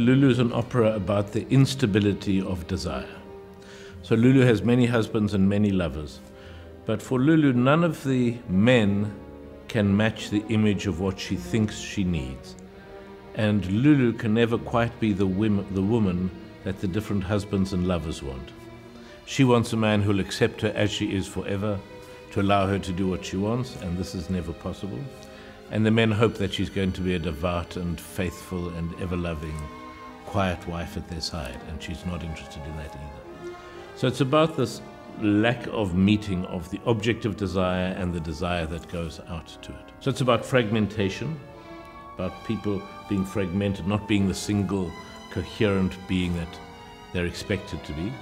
Lulu is an opera about the instability of desire. So Lulu has many husbands and many lovers. But for Lulu, none of the men can match the image of what she thinks she needs. And Lulu can never quite be the, the woman that the different husbands and lovers want. She wants a man who'll accept her as she is forever, to allow her to do what she wants, and this is never possible. And the men hope that she's going to be a devout and faithful and ever loving, quiet wife at their side, and she's not interested in that either. So it's about this lack of meeting of the object of desire and the desire that goes out to it. So it's about fragmentation, about people being fragmented, not being the single coherent being that they're expected to be.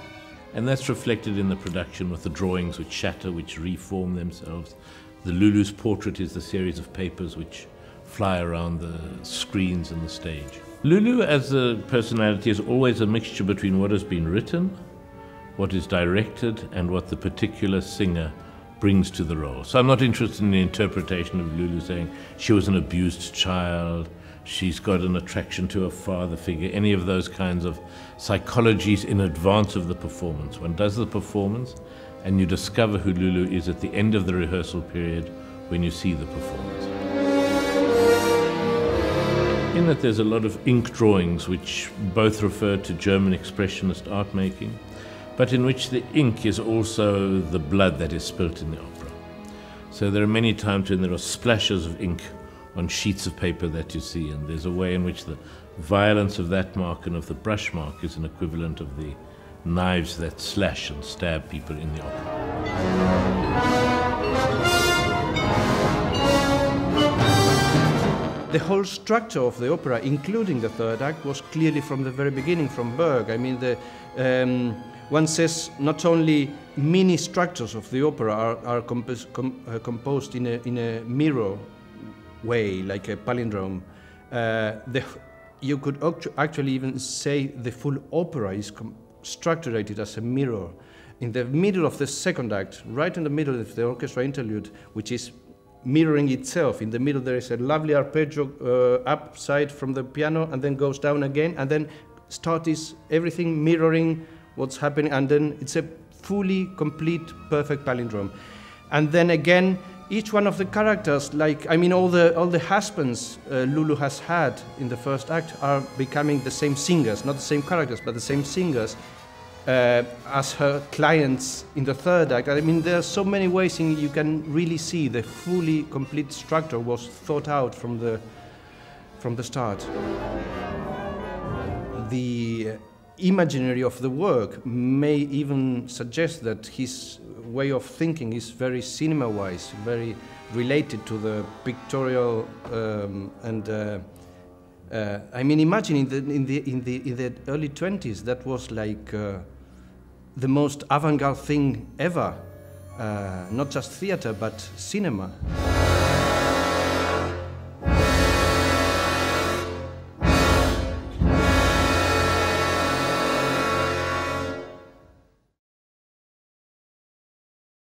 And that's reflected in the production with the drawings which shatter, which reform themselves. The Lulu's portrait is the series of papers which fly around the screens and the stage. Lulu as a personality is always a mixture between what has been written, what is directed, and what the particular singer brings to the role. So I'm not interested in the interpretation of Lulu saying she was an abused child, she's got an attraction to a father figure, any of those kinds of psychologies in advance of the performance. One does the performance and you discover who Lulu is at the end of the rehearsal period when you see the performance. In it, there's a lot of ink drawings which both refer to German expressionist art making, but in which the ink is also the blood that is spilt in the opera. So there are many times when there are splashes of ink on sheets of paper that you see, and there's a way in which the violence of that mark and of the brush mark is an equivalent of the knives that slash and stab people in the opera. The whole structure of the opera, including the third act, was clearly from the very beginning from Berg. I mean, the, um, one says not only many structures of the opera are, are compos com uh, composed in a, in a mirror way, like a palindrome. Uh, the, you could actually even say the full opera is structured as a mirror. In the middle of the second act, right in the middle of the orchestra interlude, which is mirroring itself. In the middle, there is a lovely arpeggio uh, upside from the piano and then goes down again, and then start is everything mirroring what's happening, and then it's a fully complete, perfect palindrome. And then again, each one of the characters, like I mean, all the all the husbands uh, Lulu has had in the first act are becoming the same singers, not the same characters, but the same singers uh, as her clients in the third act. I mean, there are so many ways in you can really see the fully complete structure was thought out from the from the start. The imaginary of the work may even suggest that his way of thinking is very cinema-wise, very related to the pictorial um, and uh, uh, I mean, imagine in the, in the, in the, in the early 20s, that was like uh, the most avant-garde thing ever. Uh, not just theater, but cinema.